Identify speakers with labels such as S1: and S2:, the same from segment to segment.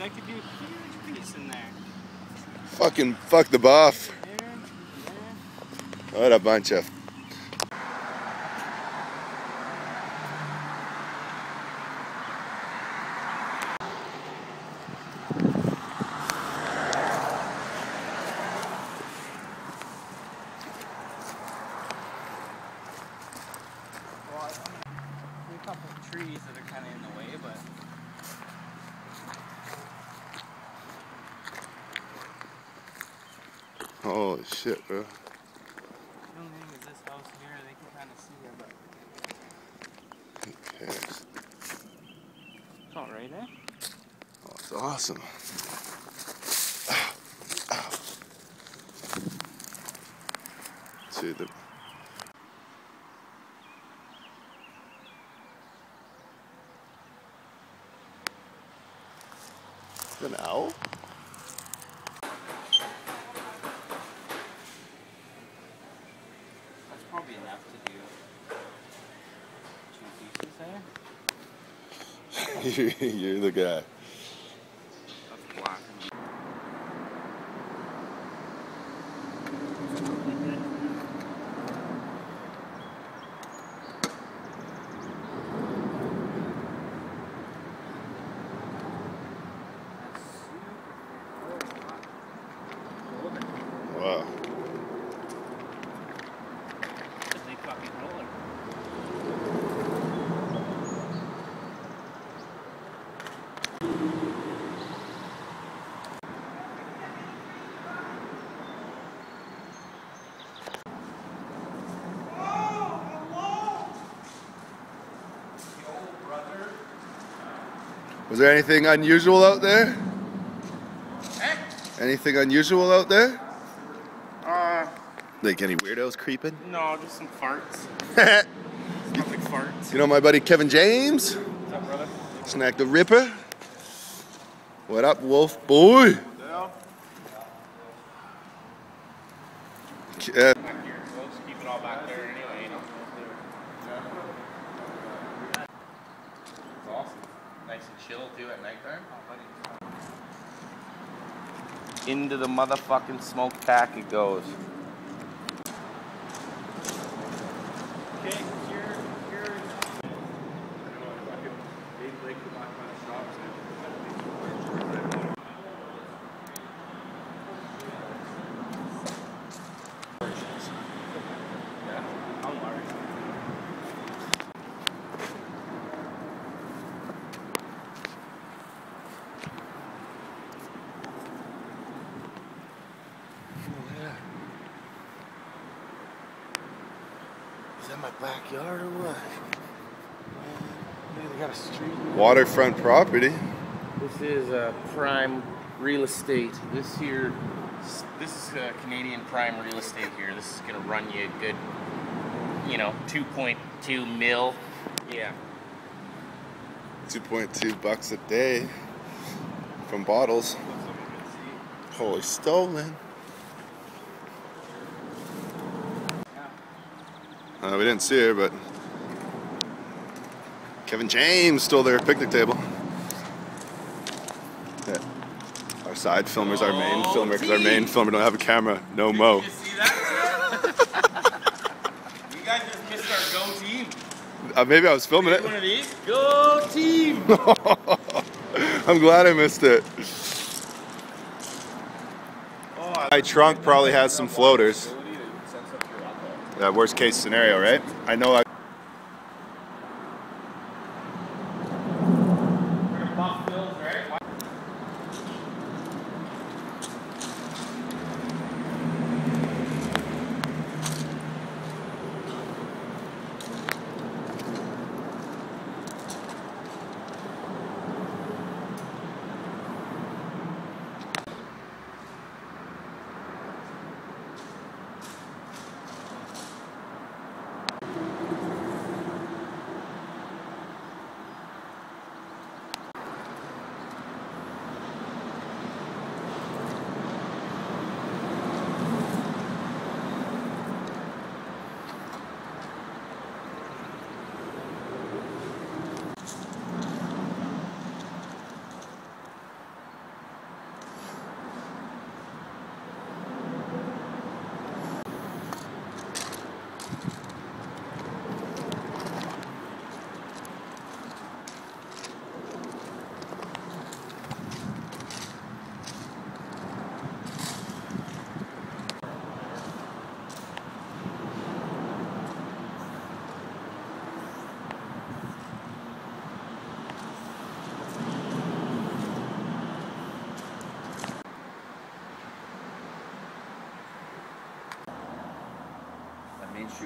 S1: I could do a huge piece in there.
S2: Fucking fuck the buff.
S1: There, there.
S2: What a bunch of.
S1: Well, I mean, there's a couple of trees that are kind of in the way, but
S2: Holy shit, bro.
S1: the only thing is this house here, they can kind of see it, but
S2: Yes.
S1: it's all right, eh?
S2: Oh, it's awesome. Ow. Ow. See the. An owl?
S1: That's probably enough to do two pieces there.
S2: You're the guy.
S1: That's black.
S2: Wow.
S1: They fucking roller.
S2: Was there anything unusual out there? Anything unusual out there?
S1: Uh,
S2: Like any weirdos creeping?
S1: no, just some farts.
S2: you
S1: farts.
S2: know my buddy Kevin James?
S1: What's up, brother?
S2: Snak the Ripper. What up, Wolf Boy?
S1: Yeah.
S2: Uh,
S1: Back here. We'll just keep it all back there anyway, you know. It's awesome. Nice and chill too at nighttime. Into the motherfucking smoke pack it goes. Okay, you're, you're
S3: Is that my backyard or what? Man, they got a street.
S2: Waterfront property.
S1: This is uh, prime real estate. This here, this is uh, Canadian prime real estate here. This is gonna run you a good, you know, 2.2 mil. Yeah.
S2: 2.2 bucks a day from bottles. Holy stolen. Uh, we didn't see her, but Kevin James stole their picnic table. Yeah. Our side filmer's our main
S1: Oh,
S2: filmer because our main filmer don't have a camera. No mo.
S1: You see that? you guys just missed our go team.
S2: Uh, maybe I was filming
S1: One
S2: it.
S1: of these. Go team.
S2: I'm glad I missed it.
S1: Oh,
S2: My trunk probably has some floaters. Yeah, worst case scenario, right? I know I.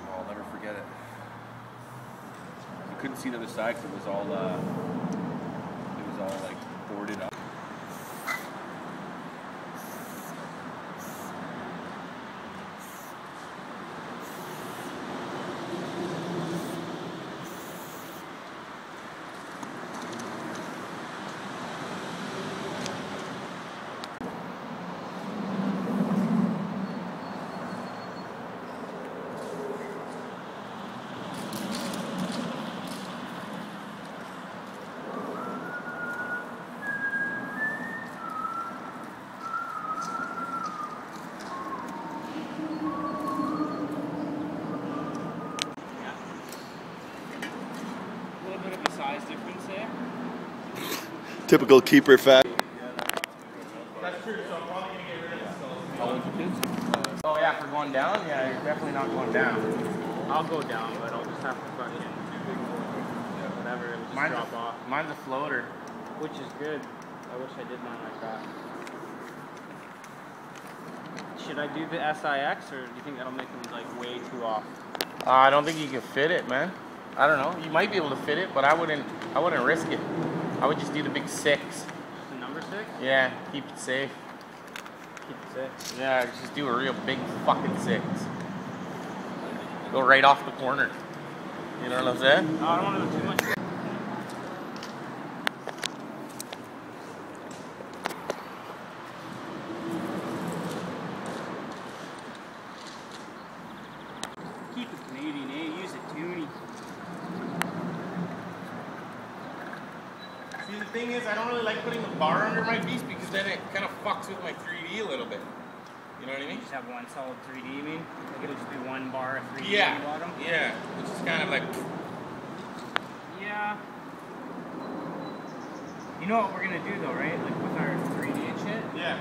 S4: Mall. I'll never forget it. You couldn't see the other side because it was all uh, it was all like boarded up.
S5: A little bit of a size difference there.
S2: Typical keeper fact.
S1: That's true, so I'm probably gonna get rid of this.
S4: How old your kids?
S1: Oh yeah, if we're going down, yeah, you're definitely not going down.
S5: I'll go down, but I'll just have to fucking whatever. It'll just
S1: Mine's
S5: drop
S1: a,
S5: off,
S1: mine's a floater.
S5: which is good. I wish I did mine like that. Should I do the SIX, or do you think that'll make them like way too off?
S1: Uh, I don't think you can fit it, man. I don't know. You might be able to fit it, but I wouldn't. I wouldn't risk it. I would just do the big six.
S5: The number six?
S1: Yeah, keep it safe.
S5: Keep it six.
S1: Yeah, just do a real big fucking six. Go right off the corner. You know what I'm saying?
S5: Oh, I don't want to do too much. Keep it Canadian, eh? Use it toonie.
S1: See, the thing is, I don't really like putting the bar under my piece because then it kind of fucks with my 3D a little bit. You know what I mean?
S5: Just have one solid 3D, you mean? Like it'll just be one bar of 3D
S1: Yeah.
S5: on the bottom?
S1: Yeah. Which is kind of like.
S5: Yeah. You know what we're gonna do though, right? Like with our 3D and shit?
S1: Yeah.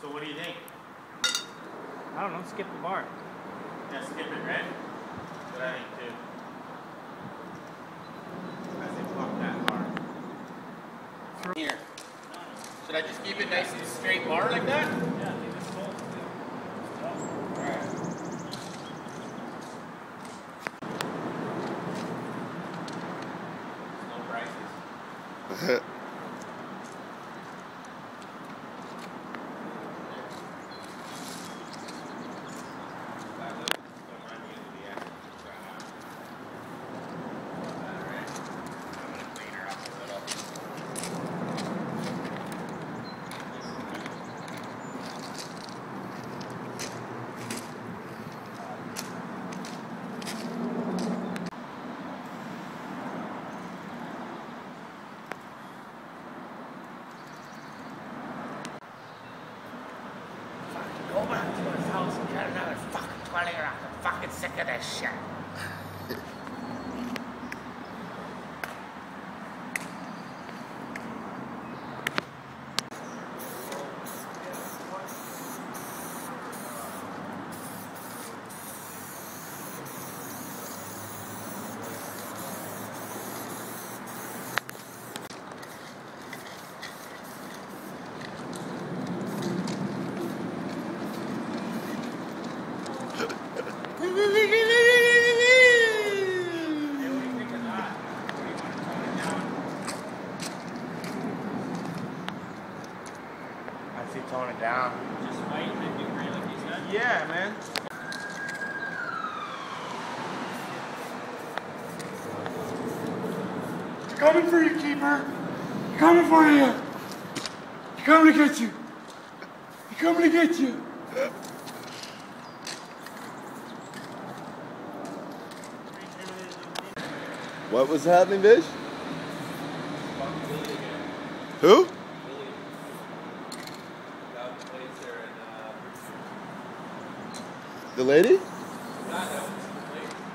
S1: So what do you think?
S5: I don't know, skip the bar.
S1: Yeah, skip it, right? But I think too. I say fuck that bar. Here. Should I just keep it nice and straight bar like that?
S5: Yeah, I think this is all.
S1: Alright. No prices. That little- don't run me into the extra trap. Alright. I'm gonna clean her up a little. Go back to his house and get another fucking 20 rack. I'm fucking sick of this shit. I see tone it down.
S5: Just white and then do gray like you said?
S1: Yeah, man.
S3: Coming for you, keeper. Coming for you. Coming to get you. Coming to get you.
S2: What was happening, bitch? Who? The lady?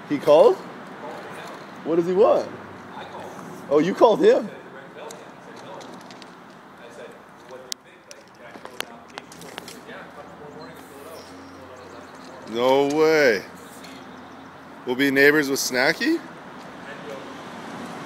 S2: He called? What does he want? Oh, you called him? No way. We'll be neighbors with Snacky?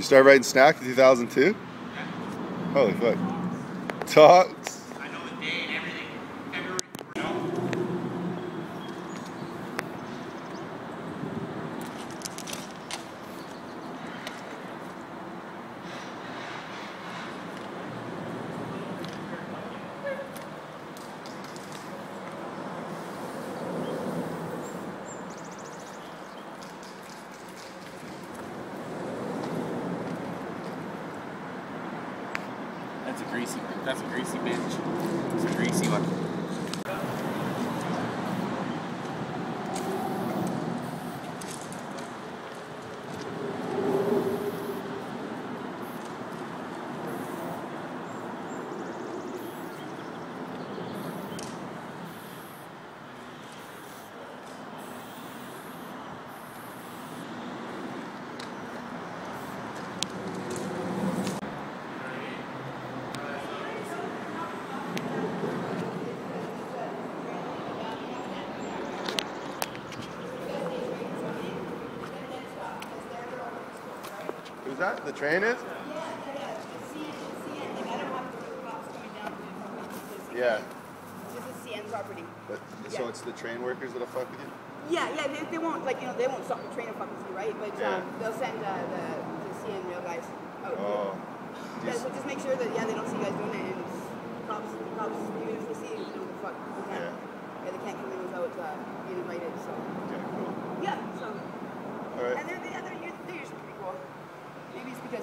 S2: You started writing Snak in 2002? Holy fuck. Talks. That? The train is? Yeah.
S6: This is CN property.
S2: But, so it's the train workers that'll fuck with you?
S6: Yeah, yeah, they, they won't, like, you know, they won't stop the train and fuck with you, right? But
S2: Yeah.
S6: um, they'll send uh, the, the CN rail guys out.
S2: Oh.
S6: Yeah, so just make sure that, yeah, they don't see you guys doing it. And it's- cops, cops, even if they see you, you know, the fuck. They can't,
S2: Yeah.
S6: yeah, they can't come in without uh, being invited, so.
S2: Okay, cool.
S6: Yeah, so.
S2: All right.
S6: And they're, they're, they're, us- they're usually pretty cool.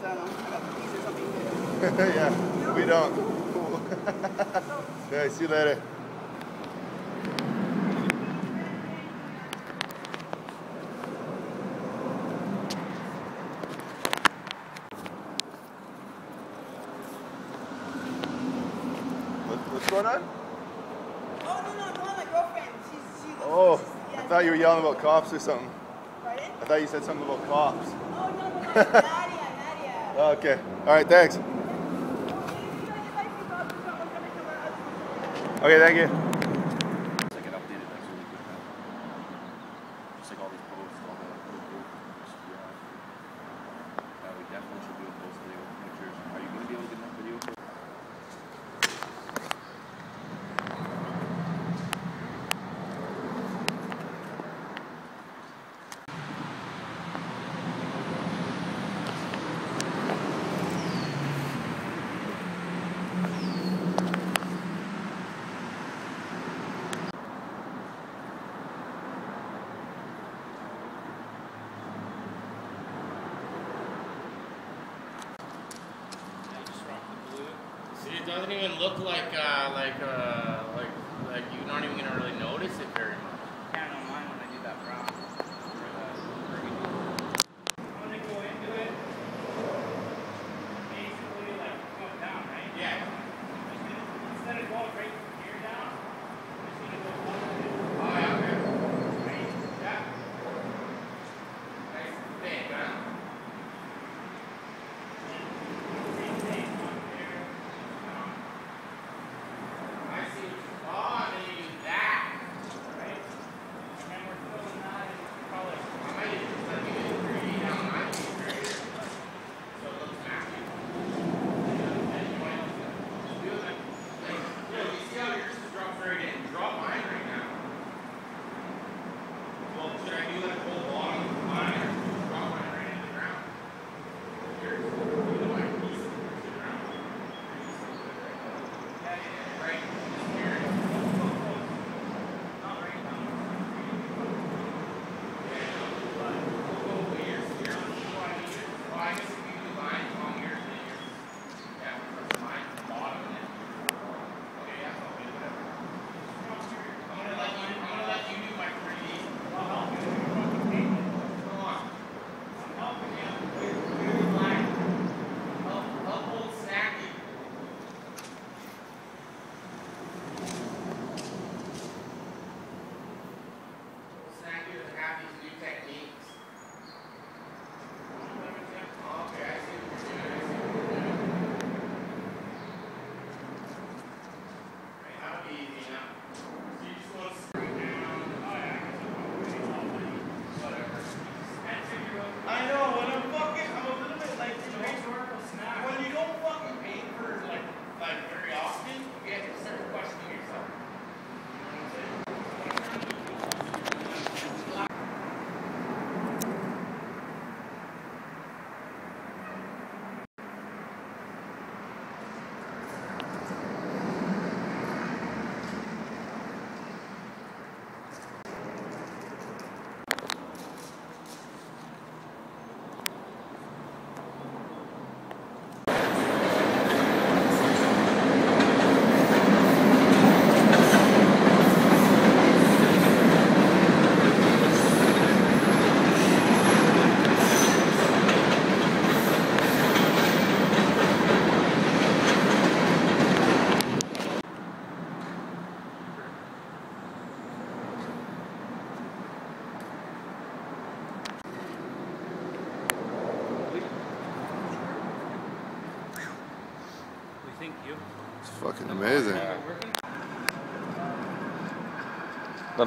S6: Maybe it's because, I don't know, I got cookies or something. But,
S2: yeah, we don't. Cool. yeah, see you later. What's going on?
S6: oh, no, no, no, my girlfriend. She's, she's,
S2: Oh,
S6: she's,
S2: I thought you were yelling about cops or something.
S6: Pardon?
S2: I thought you said something about cops.
S6: Oh, no, no, no,
S2: okay. All right, thanks. Okay, thank you.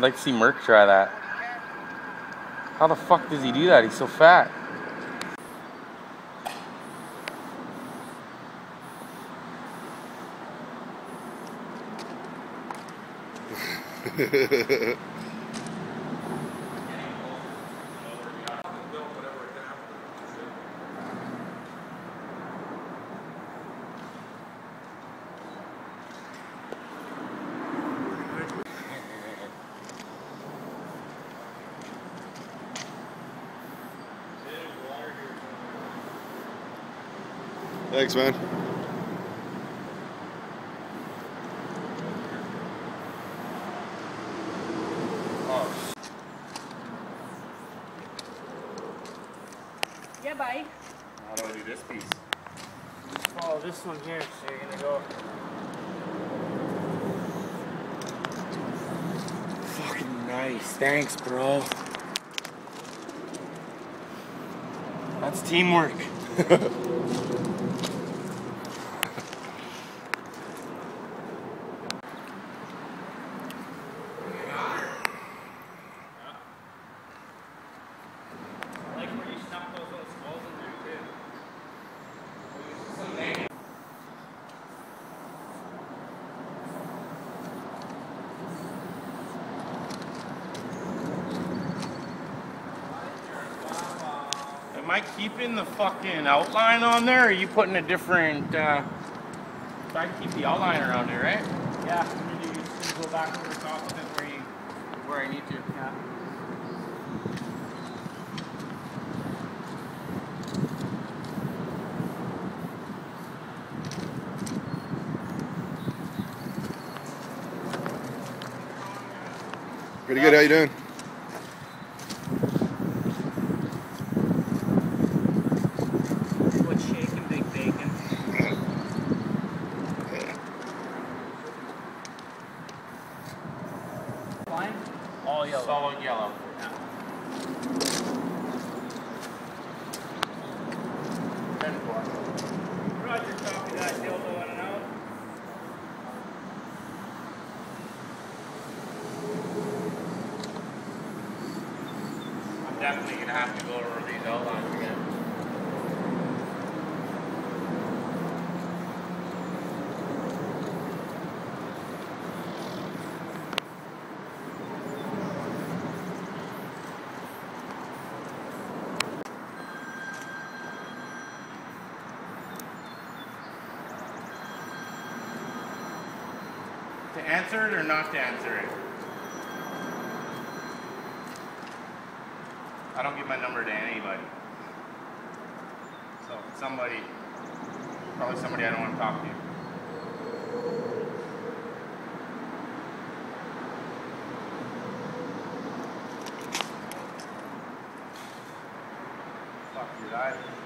S1: I'd like to see Merc try that. How the fuck does he do that? He's so fat.
S2: Thanks, man.
S6: Yeah, bye.
S1: How do I do this piece?
S5: Follow this one here, so you're gonna go.
S1: Fucking nice. Thanks, bro. That's teamwork.
S5: I like where you snuck those little skulls in there too.
S1: Am I keeping the fucking outline on there, or are you putting a different, uh... I can keep the outline around here, right?
S5: Yeah, and then you just go back over the top of it where you.
S1: Where I need to.
S5: Yeah.
S2: Pretty good. How you doing?
S5: What's shaking, big bacon? Line? All yellow.
S1: Solid yellow. Ten four.
S5: Roger, copy that dildo in and out.
S1: I'm definitely gonna have to go over these outlines again. To answer it or not to answer it? I don't give my number to anybody. So somebody, probably somebody I don't want to talk to. Fuck you, I.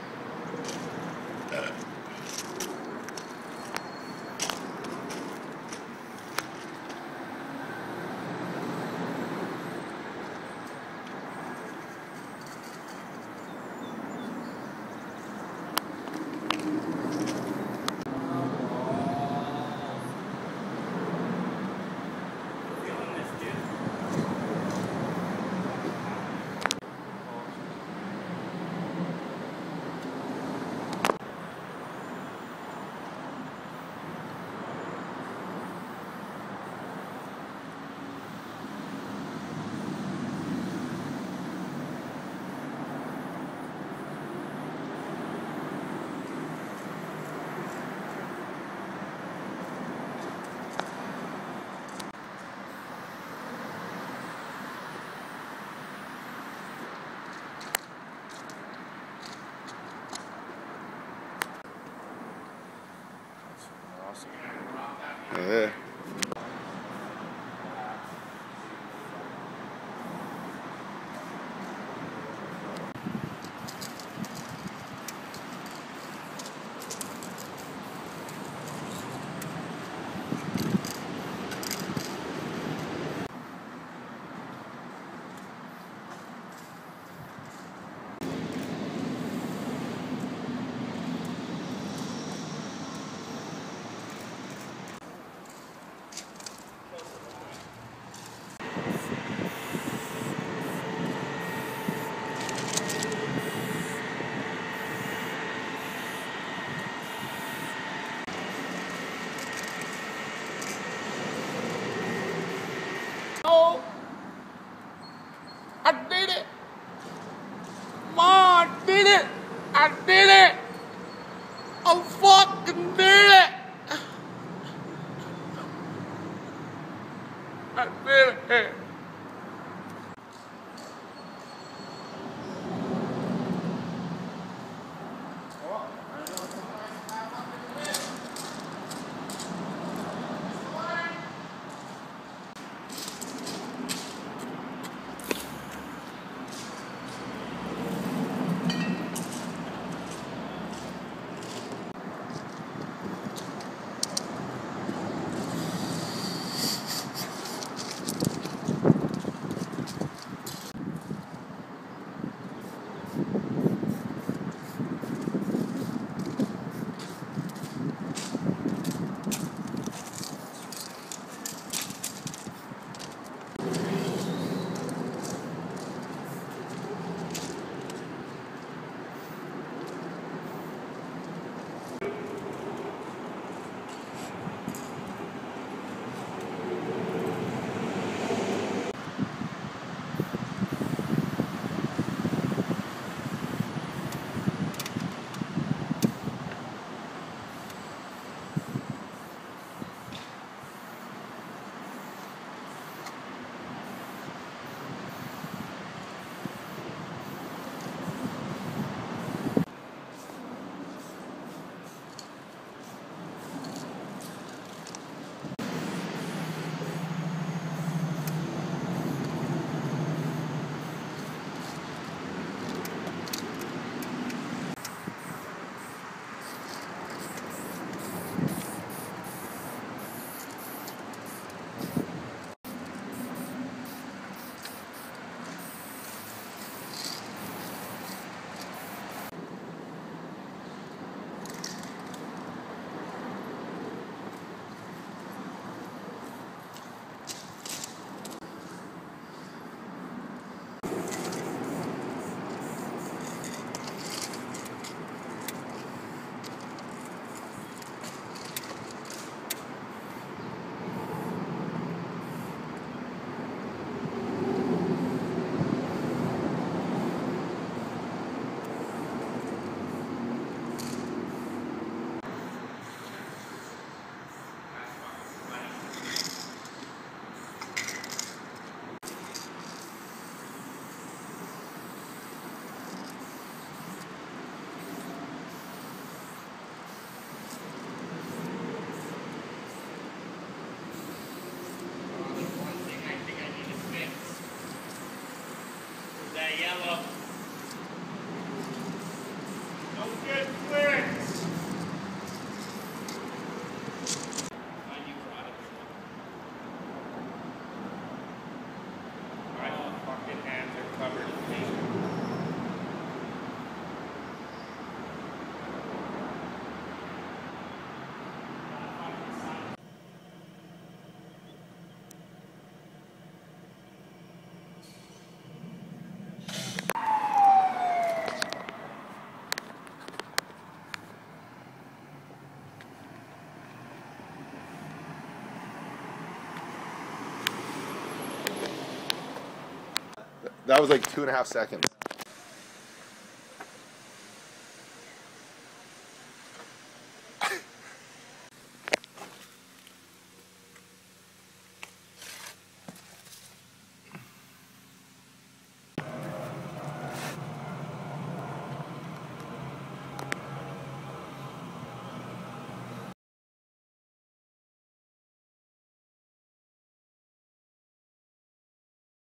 S2: That was like two and a half seconds.